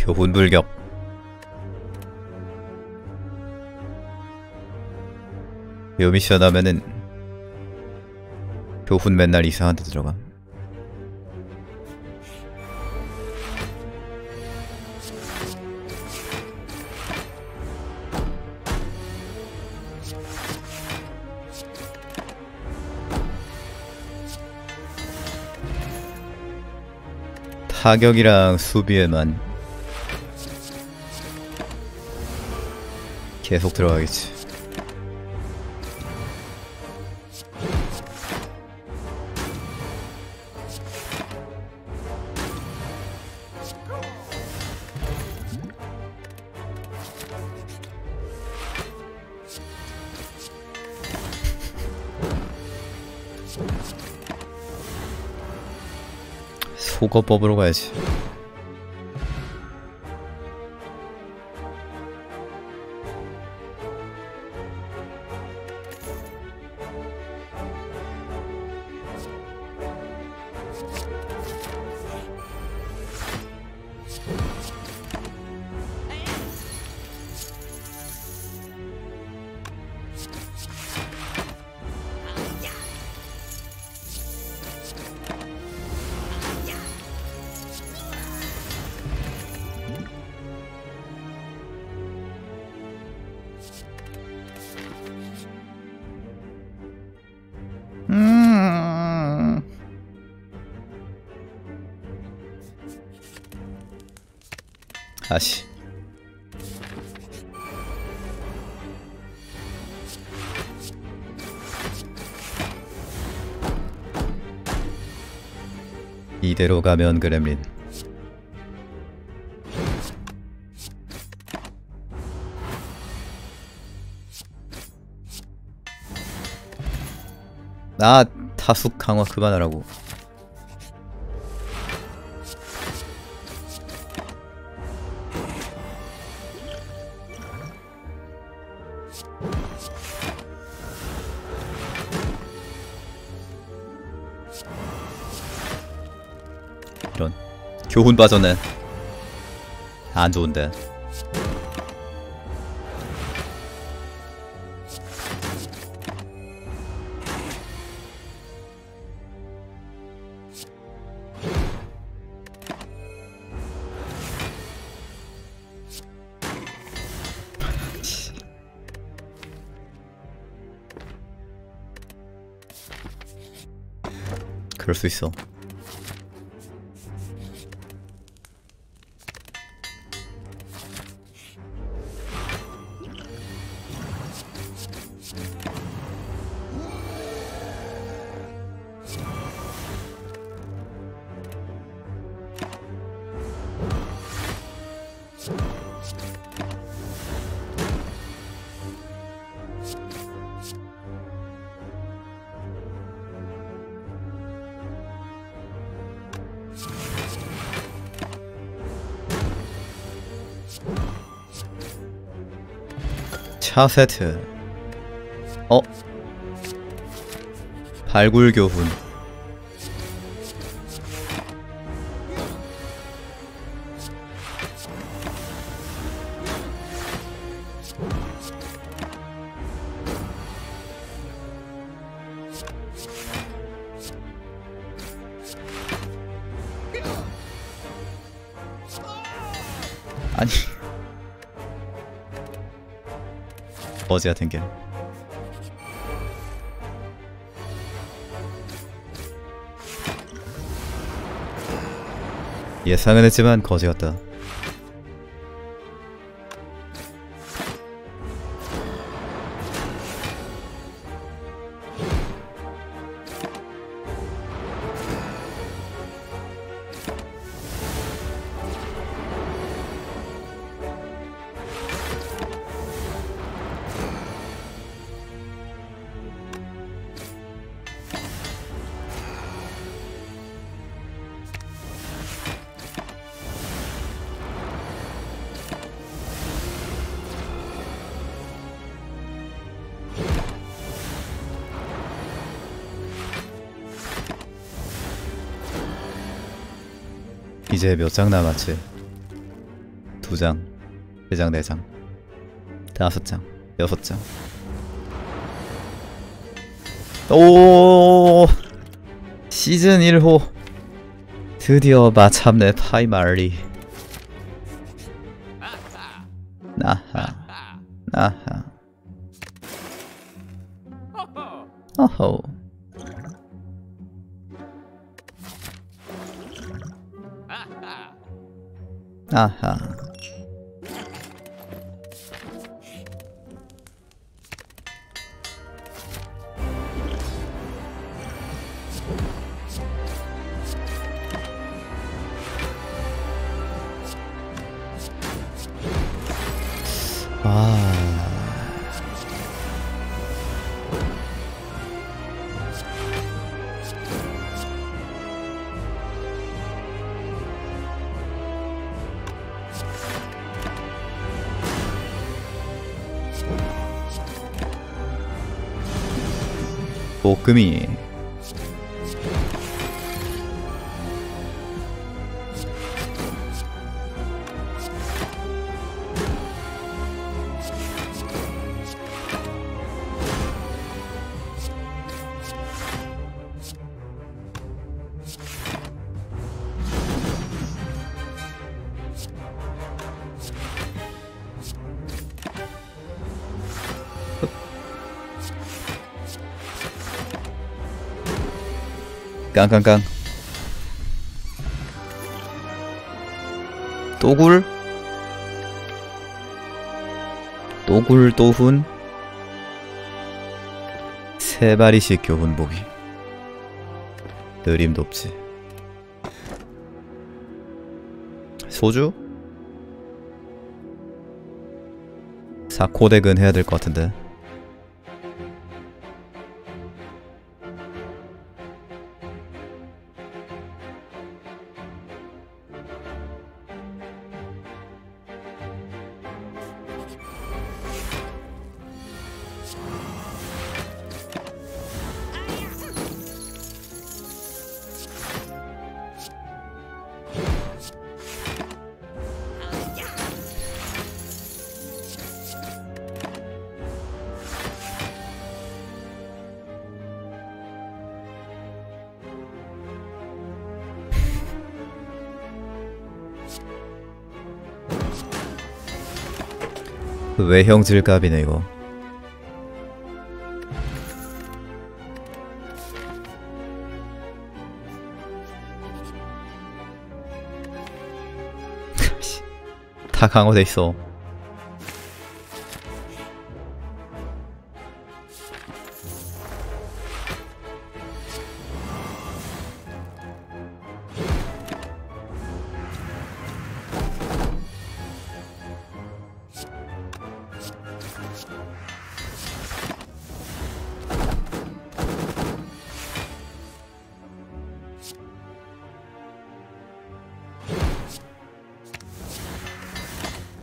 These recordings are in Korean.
교훈 불격. 요 미션 하면은 교훈 맨날 이상한 데 들어가. 타격이랑 수비에만 계속 들어가겠지. 뽑으러 가야지. 이대로 가면 그렘린. 아 타숙 강화 그만하라고 교훈 빠졌네 안 좋은데. 그럴 수 있어 차 세트 어? 발굴 교훈 아니 같은 게. 예상은 했지만 거지 같다 이제 몇 장 남았지? 두 장, 세 장, 네 장, 다섯 장, 여섯 장. 오 시즌 1호. 드디어 마참내 파이말리. 나하 나하. 어허 아하. 아 볶음이 깡깡깡. 또굴? 또굴 또훈? 세 마리씩 교훈 보기. 느림 돕지. 소주? 사코덱은 해야 될 것 같은데 외형 질갑이네 이거 다 강화돼 있어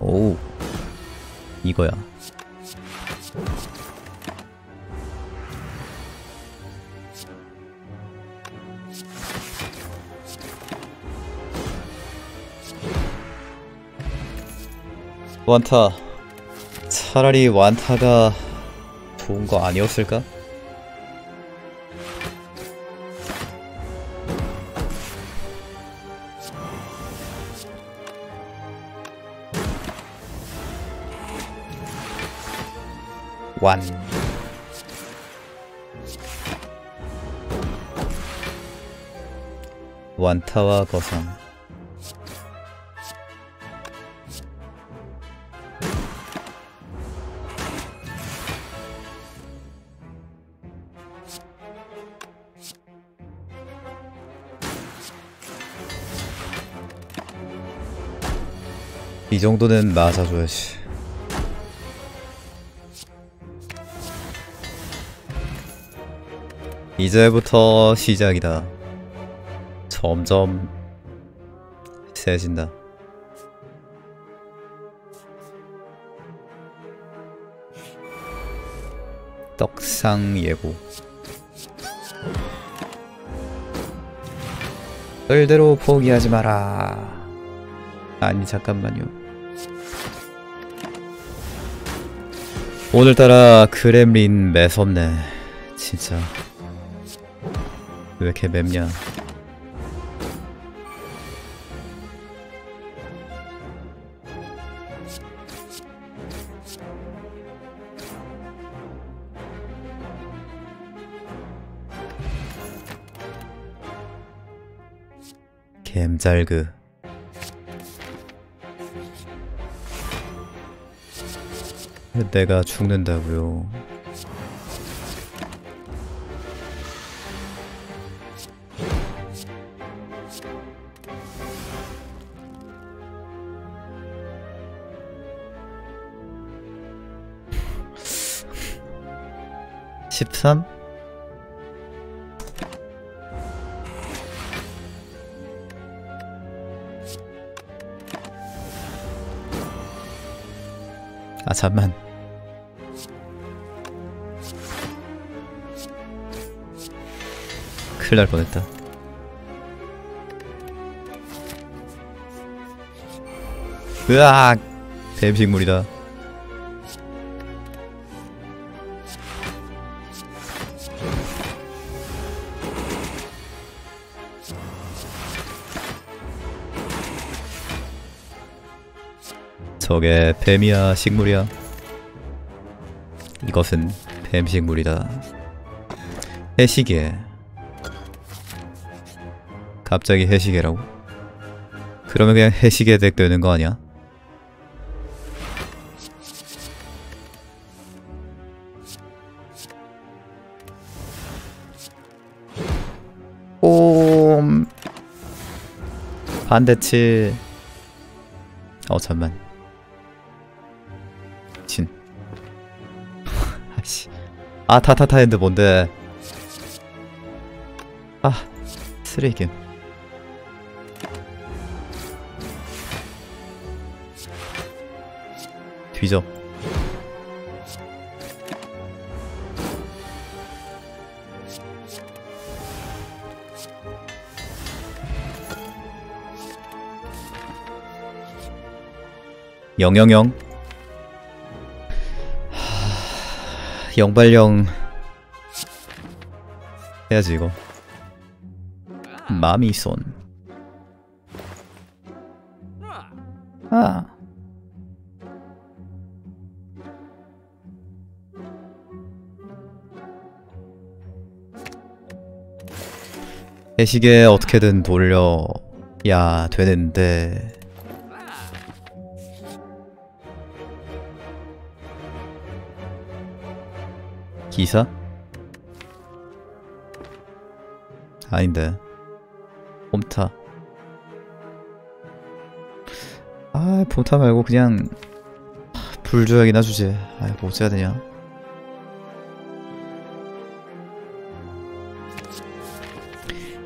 오 이거야. 완타. 차라리 완타가 좋은 거 아니었을까? 완 완타와 거상 이 정도는 맞아줘야지 이제부터 시작이다. 점점 세진다. 떡상 예고. 절대로 포기하지 마라. 아니 잠깐만요. 오늘따라 그렘린 매섭네 진짜 왜 이렇게 맵냐. 겜잘그. 내가 죽는다고요 십삼? 아 잠만. 큰일 날 뻔했다. 으악! 뱀식물이다 저게 뱀이야 식물이야? 이것은 뱀식물이다. 해시계. 갑자기 해시계라고? 그러면 그냥 해시계 덱 되는 거 아니야? 옴. 반대치. 어 잠만 아 타타타 핸드 뭔데? 아 쓰레기 뒤져. 영영영 영발령 해야지 이거. 마미손. 아. 해시계 어떻게든 돌려야 되는데 기사? 아닌데. 봄타. 아 봄타 말고 그냥 불조약이나 주지 아이 뭐 어째야 되냐.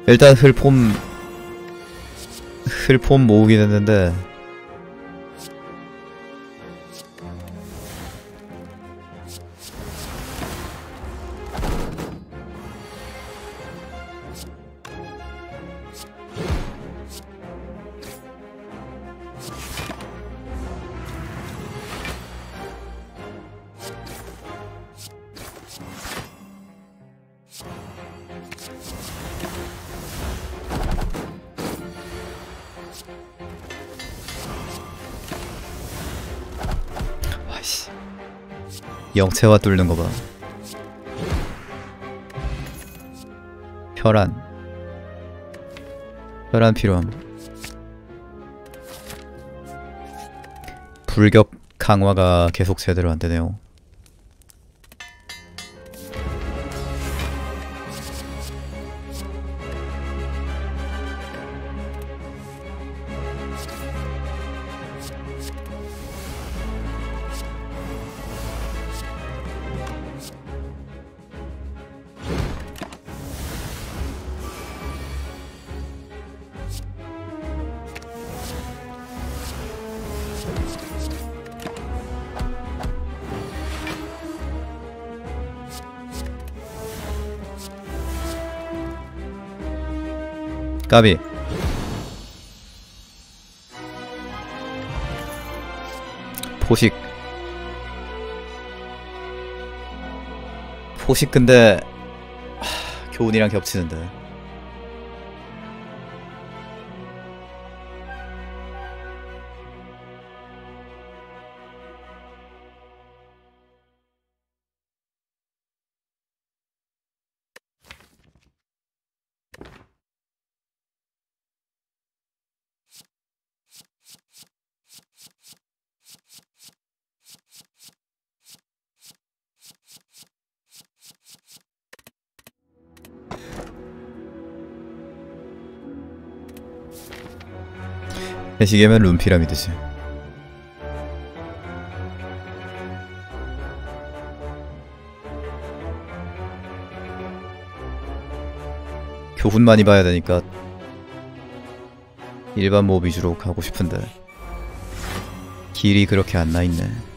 일단 힐폼 힐폼 모으긴 했는데 아이씨. 영체화 뚫는 거봐. 혈안. 혈안 필요함. 불격 강화가 계속 제대로 안 되네요 까비. 포식. 포식 근데 하, 교훈이랑 겹치는데 대시계면 룸피라미드지 교훈 많이 봐야 되니까 일반 몹 위주로 가고 싶은데 길이 그렇게 안 나있네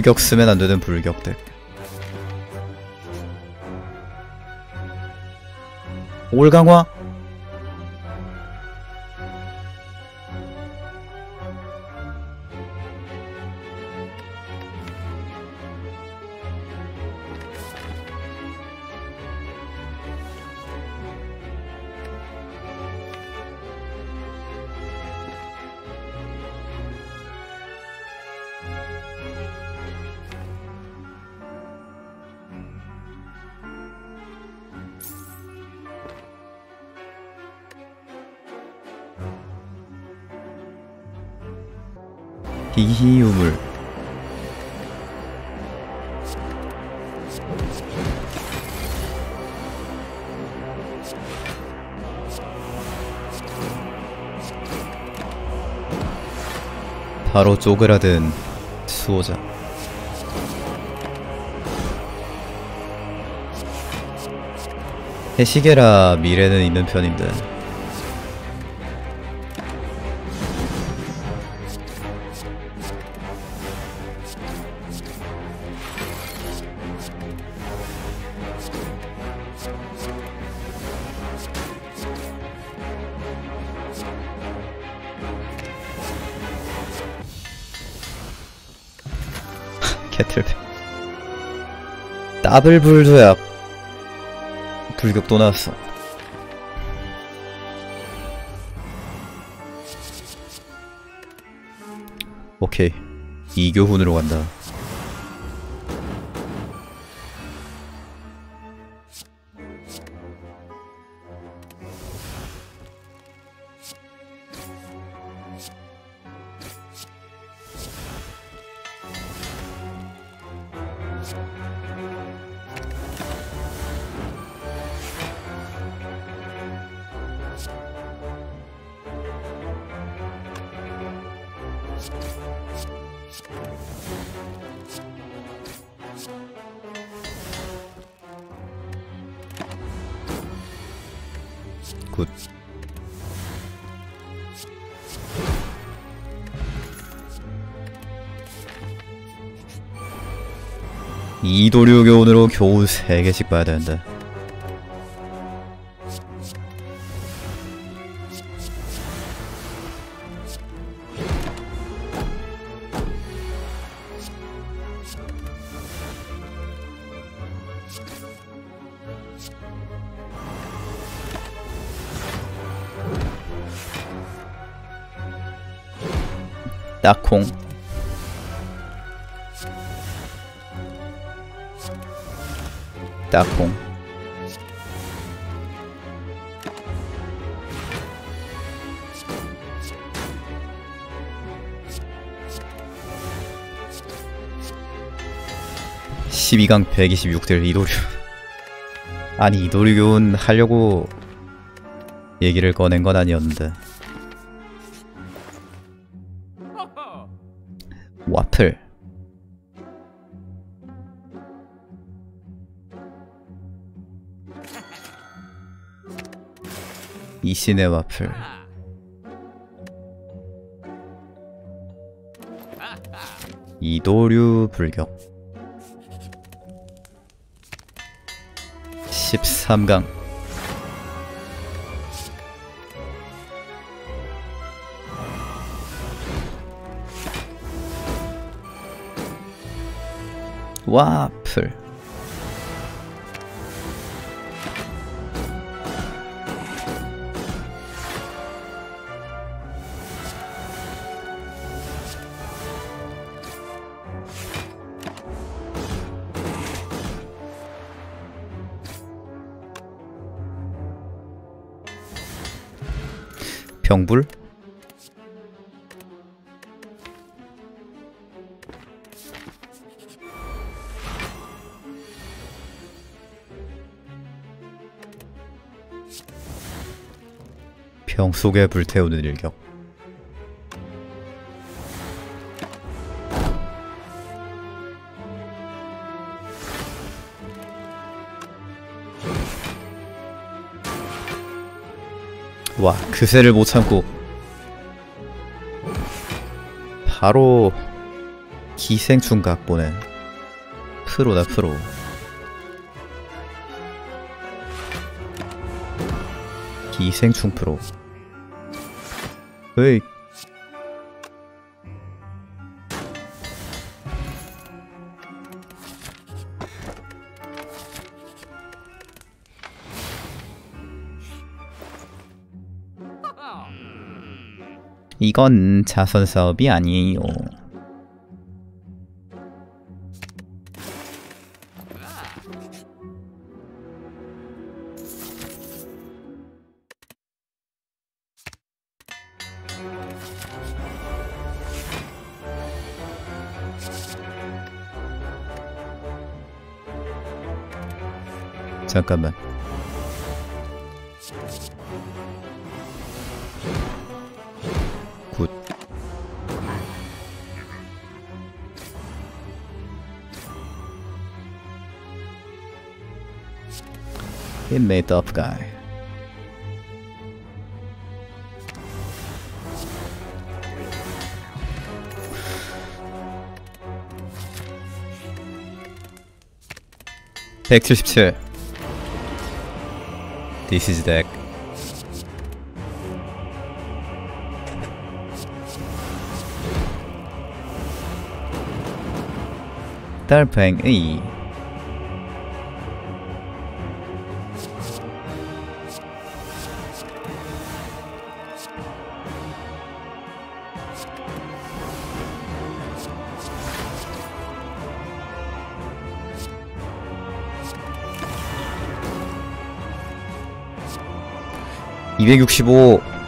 불격 쓰면 안 되는 불격 덱. 올강화? 비희유물. 바로 쪼그라든 수호자. 해시계라 미래는 있는 편인데 캐틀백 더블 불조약. 불격 또 나왔어. 오케이 이교훈으로 간다 굿. 이도류 교훈으로 겨우 3개씩 봐야 되는데 콩. 딱콩. (12강) (126대1 이도류) 아니 이도류 교훈 하려고 얘기를 꺼낸 건 아니었는데 애플. 이신의 와플. 이도류 불격 13강. 와플. 병불 병 속에 불태우는 일격. 와 그새를 못 참고. 바로 기생충각 보낸 프로다 프로. 기생충 프로 으이 이건 자선 사업이 아니에요. 잠깐만 굿 Inmate up guy 백칠십칠. This is deck. Darpang E 265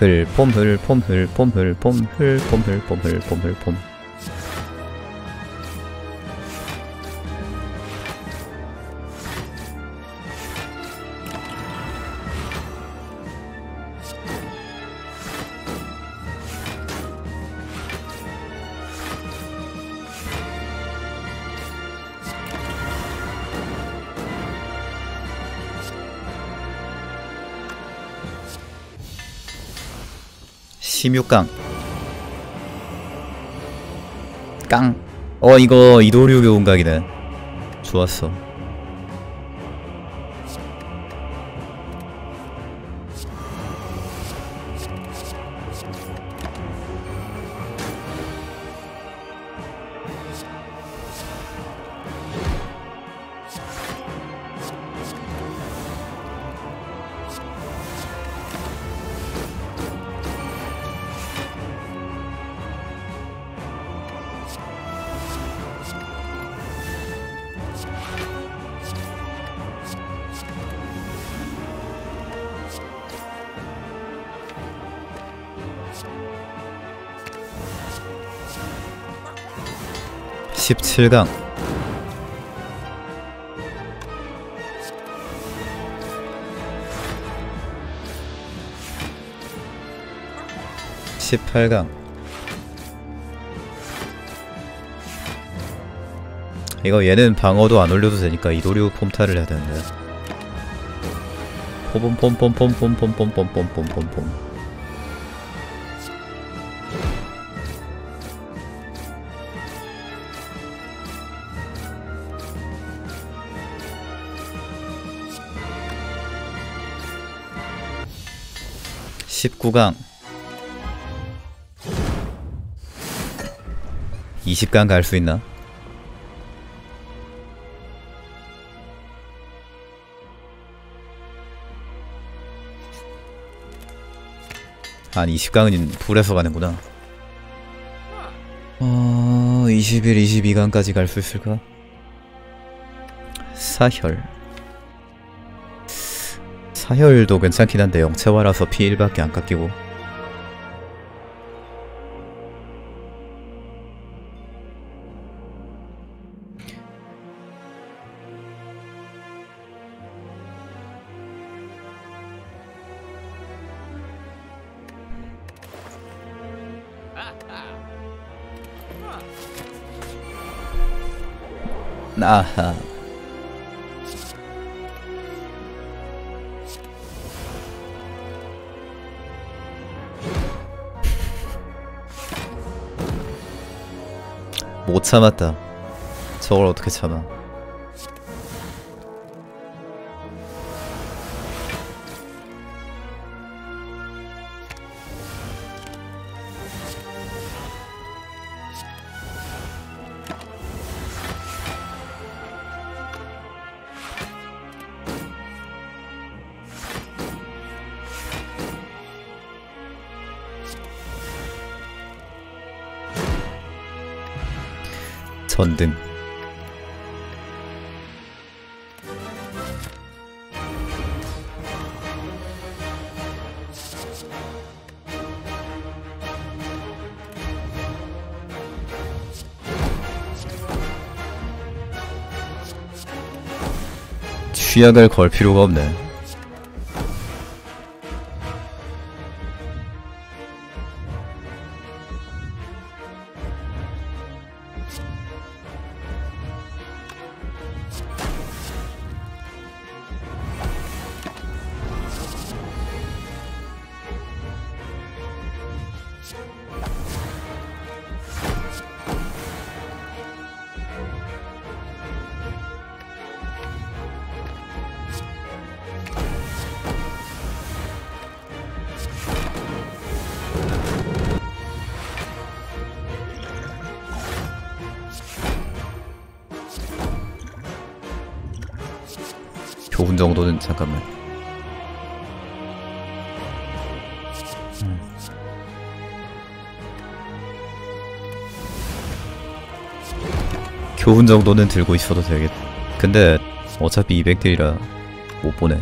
봄, 흘, 봄, 흘, 봄, 흘, 봄, 흘, 봄, 흘, 봄, 흘, 봄, 흘, 봄, 흘, 봄. (16강) 깡! 어 이거 이도류 교훈각이네. 좋았어 17강 (18강) 이거 얘는 방어도 안 올려도 되니까 이도류 폼타를 해야 되는데 폼폼폼폼폼폼폼폼폼폼폼폼 19강 20강 갈 수 있나? 아니 20강은 불에서 가는구나 어... 21, 22강까지 갈 수 있을까? 사혈 사혈도 괜찮긴 한데 영체화라서 피 1밖에 안 깎이고. 아하 못 참았다. 저걸 어떻게 참아 전등. 취약을 걸 필요가 없네 정도는 잠깐만 음. 교훈 정도는 들고 있어도 되겠다 근데 어차피 200딜이라 못 보네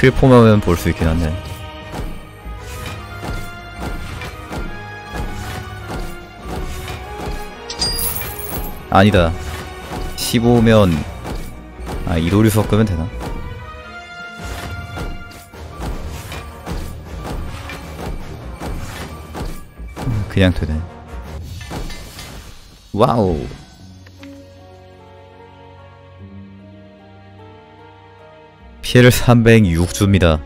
힐폼하면 볼 수 있긴 한데 아니다. 15면 아 이도류 섞으면 되나? 음, 그냥 되네. 와우. 피해를 306줍니다.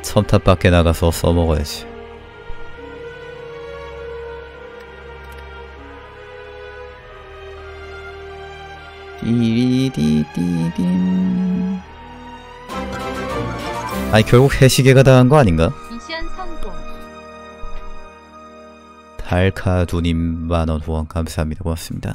첨탑 밖에 나가서 써먹어야지 띠리디디딘 아니 결국 해시계가 당한 거 아닌가? 미션 성공. 달카두님 만원 후원 감사합니다 고맙습니다